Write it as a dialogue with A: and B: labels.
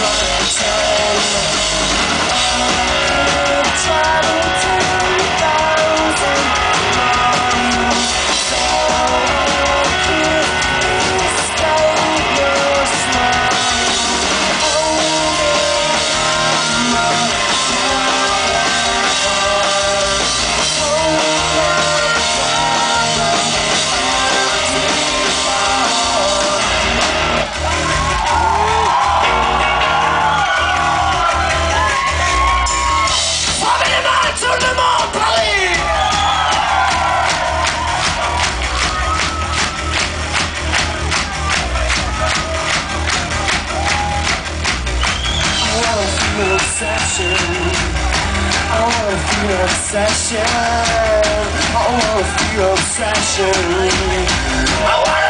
A: Rock. an obsession. I wanna feel obsession. I wanna feel obsession. I wanna